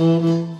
Mm-hmm.